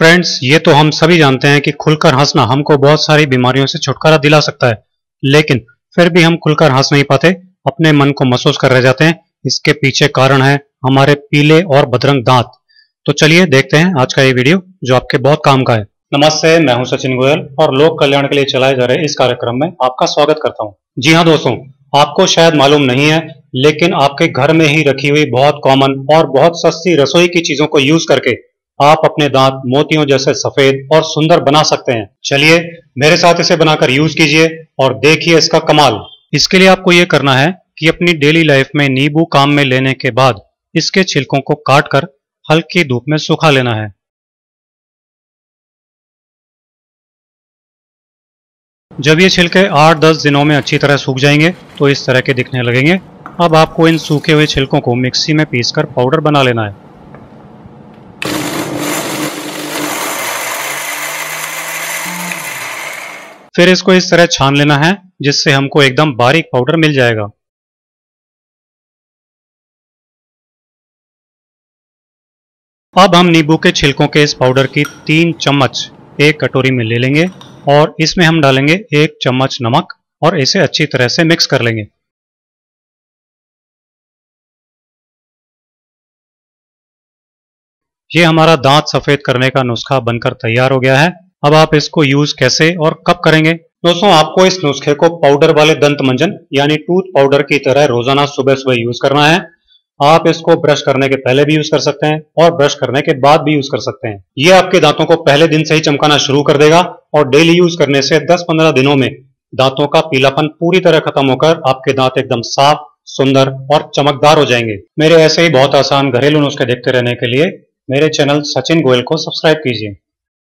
Friends ये तो हम सभी जानते हैं कि खुलकर हंसना हमको बहुत सारी बीमारियों से छुटकारा दिला सकता है। लेकिन फिर भी हम खुलकर हंस नहीं पाते, अपने मन को महसूस कर रह जाते हैं। इसके पीछे कारण है हमारे पीले और बदरंग दांत। तो चलिए देखते हैं आज का ये वीडियो जो आपके बहुत काम का है। नमस्ते, मैं हूँ सचिन गोयल और लोक कल्याण के लिए चलाए जा रहे इस कार्यक्रम में आपका स्वागत करता हूँ। जी हाँ दोस्तों, आपको शायद मालूम नहीं है, लेकिन आपके घर में ही रखी हुई बहुत कॉमन और बहुत सस्ती रसोई की चीज़ों को यूज़ करके आप अपने दांत मोतियों जैसे सफ़ेद और सुंदर बना सकते हैं। चलिए, मेरे साथ इसे बनाकर यूज़ कीजिए और देखिए इसका कमाल। इसके लिए आपको ये करना है कि अपनी डेली लाइफ में नींबू काम में लेने के बाद इसके छिलकों को काट कर हल्की धूप में सुखा लेना है। जब ये छिलके 8-10 दिनों में अच्छी तरह सूख जाएँगे तो इस तरह के दिखने लगेंगे। अब आपको इन सूखे हुए छिलकों को मिक्सी में पीसकर पाउडर बना लेना है। फिर इसको इस तरह छान लेना है, जिससे हमको एकदम बारीक पाउडर मिल जाएगा। अब हम नींबू के छिलकों के इस पाउडर की तीन चम्मच एक कटोरी में ले लेंगे और इसमें हम डालेंगे एक चम्मच नमक और इसे अच्छी तरह से मिक्स कर लेंगे। ये हमारा दांत सफ़ेद करने का नुस्खा बनकर तैयार हो गया है। अब आप इसको यूज़ कैसे और कब करेंगे? दोस्तों, आपको इस नुस्खे को पाउडर वाले दंत मंजन, यानी टूथ पाउडर की तरह रोज़ाना सुबह सुबह यूज़ करना है। आप इसको ब्रश करने के पहले भी यूज़ कर सकते हैं और ब्रश करने के बाद भी यूज़ कर सकते हैं। ये आपके दांतों को पहले दिन से ही चमकाना शुरू कर देगा और डेली यूज़ करने से 10-15 दिनों में दांतों का पीलापन पूरी तरह खत्म होकर आपके दांत एकदम साफ़, सुंदर और चमकदार हो जाएँगे। मेरे ऐसे ही बहुत आसान घरेलू नुस्खे देखते रहने के लिए मेरे चैनल सचिन गोयल को सब्सक्राइब कीजिए।